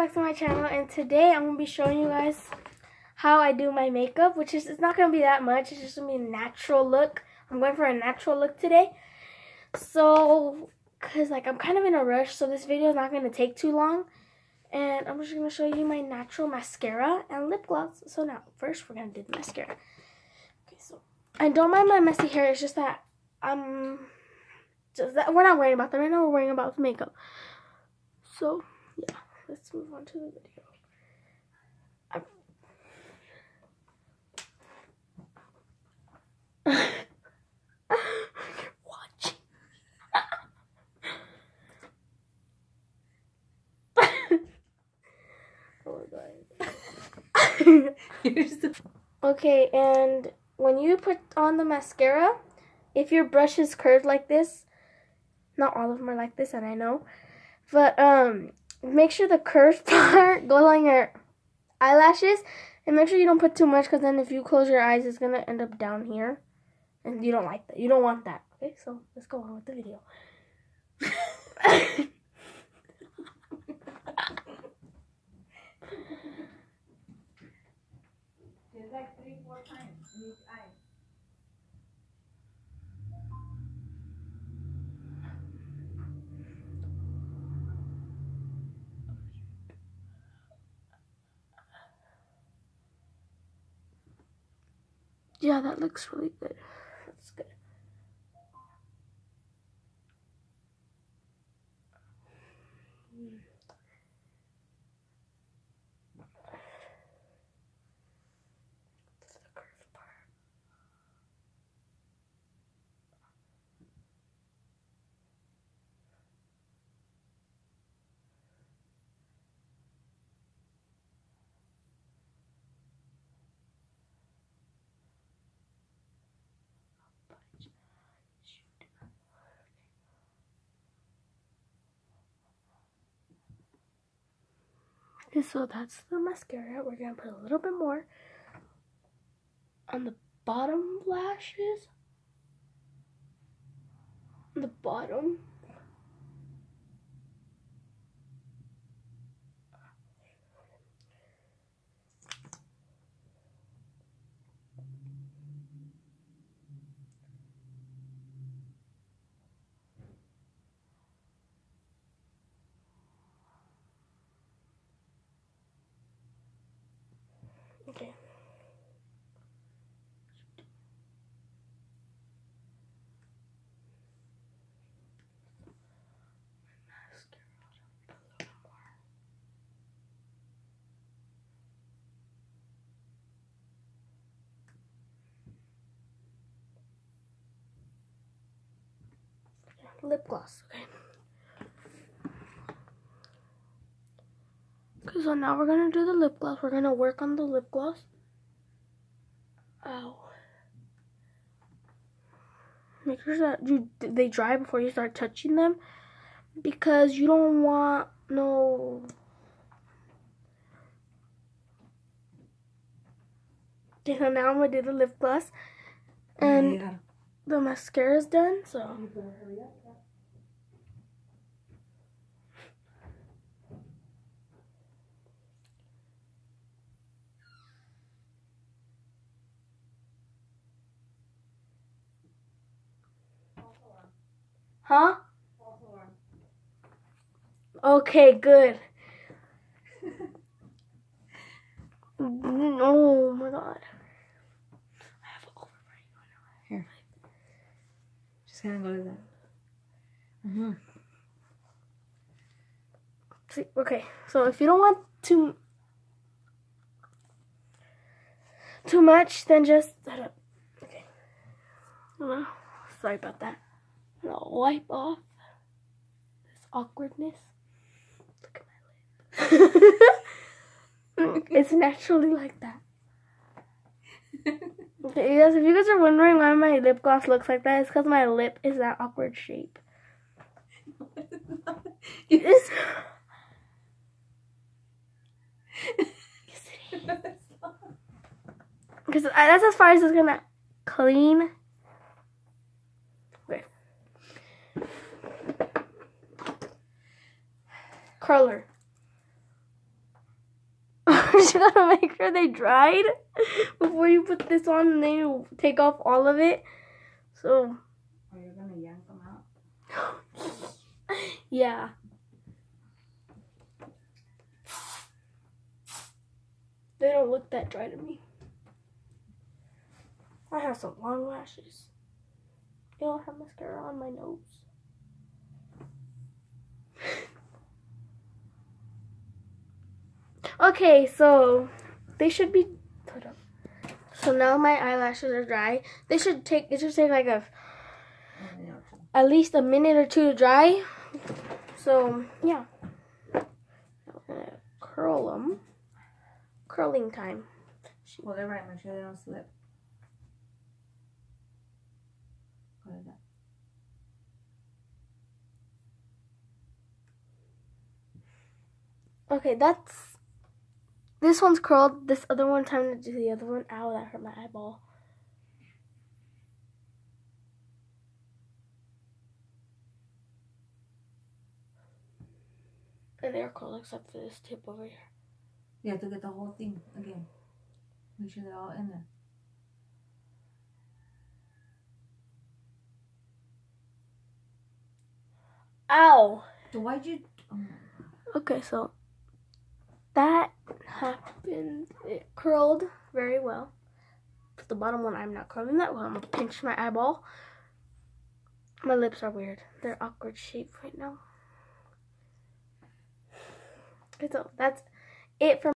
back to my channel and today I'm going to be showing you guys how I do my makeup which is it's not going to be that much it's just going to be a natural look. I'm going for a natural look today. So because like I'm kind of in a rush so this video is not going to take too long. And I'm just going to show you my natural mascara and lip gloss. So now first we're going to do the mascara. Okay so I don't mind my messy hair it's just that um just that we're not worrying about that right now we're worrying about the makeup. So let's move on to the video. Oh okay, and when you put on the mascara, if your brush is curved like this, not all of them are like this, and I know, but um, make sure the curved part goes on your eyelashes and make sure you don't put too much because then if you close your eyes it's going to end up down here. And you don't like that you don't want that. Okay so let's go on with the video. Like three, four times in each eye. Yeah, that looks really good. That's good. So that's the mascara. We're gonna put a little bit more on the bottom lashes. The bottom. Okay. Lip gloss, okay. Okay, so now we're gonna do the lip gloss. We're gonna work on the lip gloss. Ow. Make sure that you they dry before you start touching them because you don't want no Okay, so now I'm gonna do the lip gloss. And Yeah. the is done, so Huh? Okay, good. oh my god. I have overbrain Here. Just gonna go to that. Mm-hmm. See, okay, so if you don't want too too much, then just shut up. okay. Uh, sorry about that. I'll wipe off this awkwardness. Look at my lip. it's naturally like that. Okay, guys, if you guys are wondering why my lip gloss looks like that, it's because my lip is that awkward shape. It's Because that's as far as it's gonna clean. Okay. Curler. you gotta make sure they dried before you put this on and then you take off all of it. So, Are you're gonna yank them out? yeah. They don't look that dry to me. I have some long lashes. I don't have mascara on my nose. okay, so they should be. So now my eyelashes are dry. They should take. It should take like a at least a minute or two to dry. So yeah, curl them. Curling time. Well, they're right. Make sure they don't slip. Go like that. Okay, that's this one's curled. This other one, time to do the other one. Ow, that hurt my eyeball. And they're curled except for this tip over here. You have to get the whole thing again. Make sure they're all in there. Ow. So why'd you? Oh, Okay, so that happened. It curled very well. But the bottom one, I'm not curling that well. I'm gonna pinch my eyeball. My lips are weird. They're awkward shape right now. So that's it for